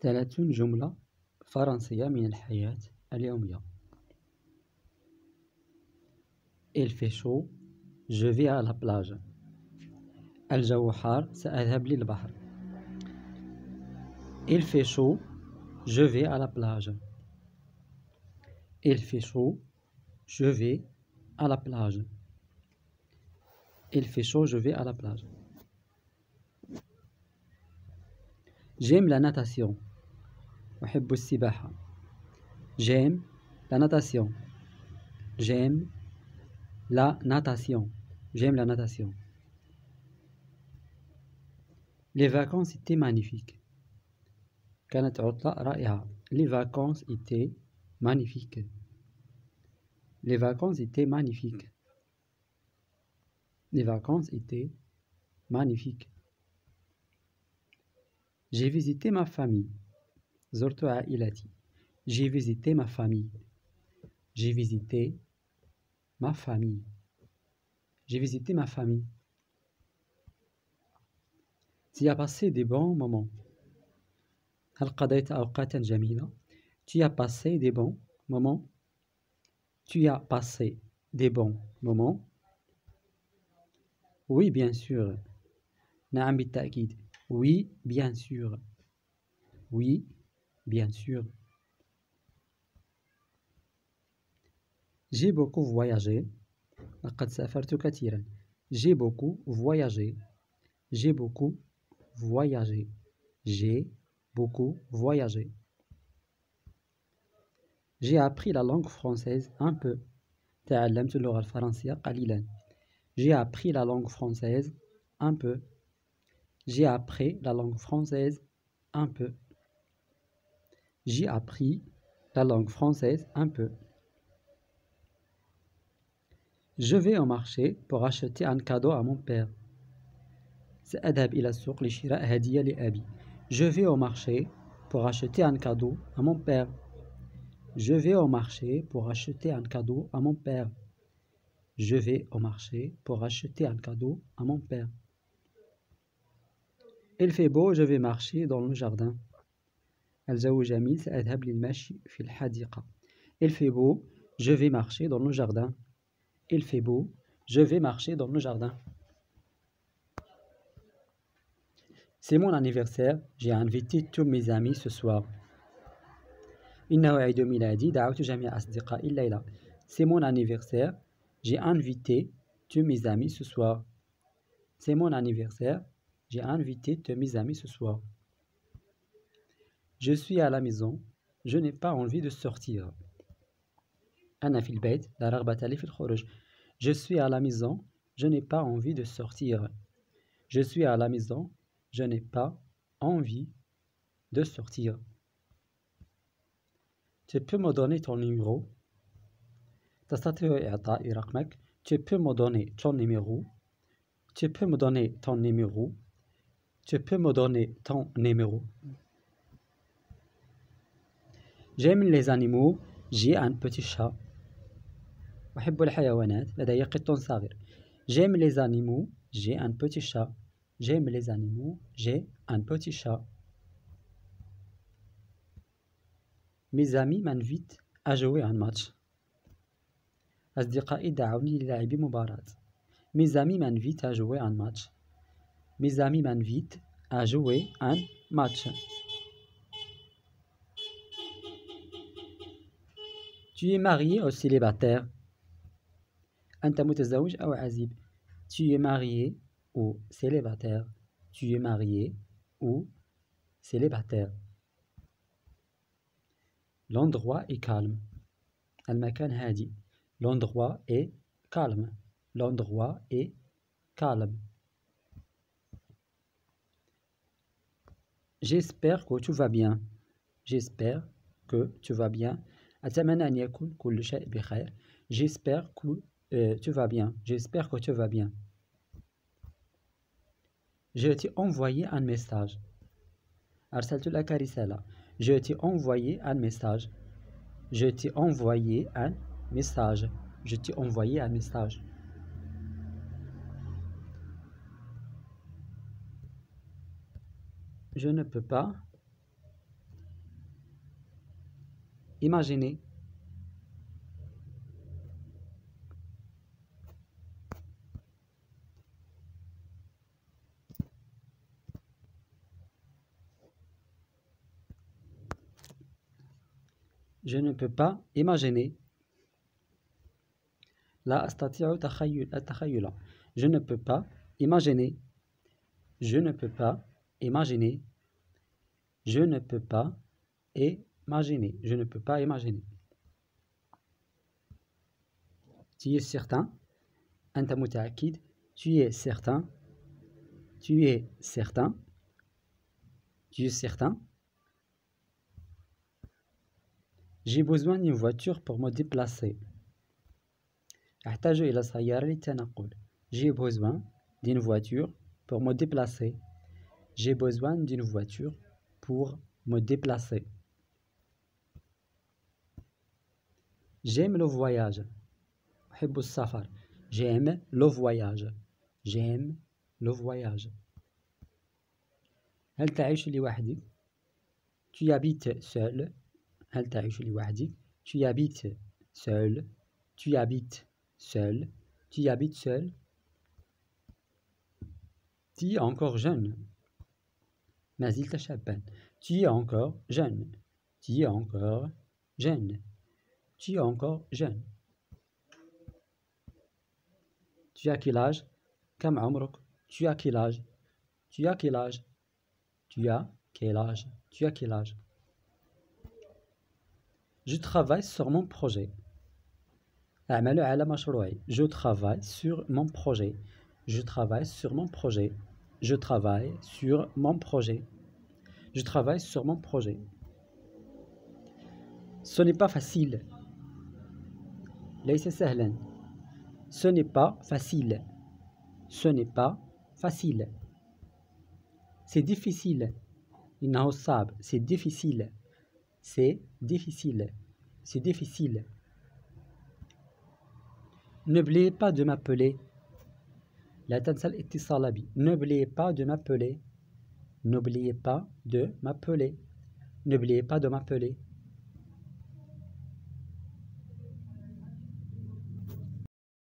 ثلاثون جملة فرنسية من الحياة اليومية Il fait chaud, je vais à la plage. الجو حار سأذهب للبحر Il fait chaud, je vais à la plage. Il fait chaud, je vais à la plage. Il fait chaud, je vais à la plage. J'aime la natation. أحب السباحة. J'aime la natation. J'aime la natation. J'aime la natation. Les vacances étaient magnifiques. كانت عطلة رائعة. Les vacances étaient magnifiques. Les vacances étaient magnifiques. Les vacances étaient magnifiques. J'ai visité ma famille. زرت عائلتي. J'ai visité ma famille. J'ai visité ma famille. J'ai visité ma famille. Tu as passé des bons moments. هل قضيت أوقاتا جميلة؟ Tu as passé des bons moments. Tu as passé des bons moments. Oui, bien sûr. نعم بالتأكيد. Oui, bien sûr. Oui, bien sûr. J'ai beaucoup voyagé. J'ai beaucoup voyagé. J'ai beaucoup voyagé. J'ai beaucoup voyagé. J'ai appris la langue française un peu. J'ai appris la langue française un peu. J'ai appris la langue française un peu. J'y appris la langue française un peu. Je vais au marché pour acheter un cadeau à mon père. Je vais au marché pour acheter un cadeau à mon père. Je vais au marché pour acheter un cadeau à mon père. Je vais au marché pour acheter un cadeau à mon père. Il fait beau, je vais marcher dans le jardin. الجو جميل سأذهب للمشي في الحديقة. Il fait beau, je vais marcher dans le jardin. Il fait beau, je vais marcher dans le jardin. C'est mon anniversaire, j'ai invité tous mes amis ce soir. إنه عيد ميلادي دعوت جميع أصدقائي الليلة. C'est mon anniversaire, j'ai invité tous mes amis ce soir. C'est mon anniversaire, j'ai invité tous mes amis ce soir. Je suis à la maison. Je n'ai pas envie de sortir. Je suis à la maison. Je n'ai pas envie de sortir. Je suis à la maison. Je n'ai pas envie de sortir. Tu peux me donner ton numéro? Tu peux me donner ton numéro? Tu peux me donner ton numéro? Tu peux me donner ton numéro? جاي من لي زانيمو جي ان بوتي شا أحب الحيوانات لدي قط صغير جاي من لي زانيمو جي ان بوتي شا جاي من لي زانيمو جي ان بوتي شا Mes amis m'invitent à jouer un match. أصدقائي دعوني للعب مباراة. Mes amis m'invitent à jouer un match. Mes amis m'invitent à jouer un match. Tu es marié ou célibataire Tu es marié ou célibataire Tu es marié ou célibataire L'endroit est calme. L'endroit est calme. L'endroit est calme. J'espère que tu vas bien. J'espère que tu vas bien. أتمنى أن يكون كل شيء بخير. J'espère que euh, tu vas bien. J'espère que tu vas bien. Je t'ai envoyé un message. أرسلت لك رسالة. Je t'ai envoyé un message. Je t'ai envoyé un message. Je t'ai envoyé un message. Je ne peux pas imaginer. Je ne peux pas imaginer. La Je ne peux pas imaginer. Je ne peux pas imaginer. Je ne peux pas Je ne peux pas imaginer. Tu es certain. Tu es certain. Tu es certain. Tu es certain. J'ai besoin d'une voiture pour me déplacer. J'ai besoin d'une voiture pour me déplacer. J'ai besoin d'une voiture pour me déplacer. J'aime le voyage. J'aime le voyage. J'aime le voyage. Tu habites seul. Tu habites seul. Tu habites seul. Tu habites seul. Tu es encore jeune. Tu es encore jeune. Tu es encore jeune. Tu es encore jeune. Tu as quel âge? Tu as quel âge? Tu as quel âge? Tu as quel âge? Tu as quel âge? Je travaille sur mon projet. Je travaille sur mon projet. Je travaille sur mon projet. Je travaille sur mon projet. Je travaille sur mon projet. Ce n'est pas facile. Ce n'est pas facile. Ce n'est pas facile. C'est difficile. C'est difficile. C'est difficile. C'est difficile. N'oubliez pas de m'appeler. N'oubliez pas de m'appeler. N'oubliez pas de m'appeler. N'oubliez pas de m'appeler.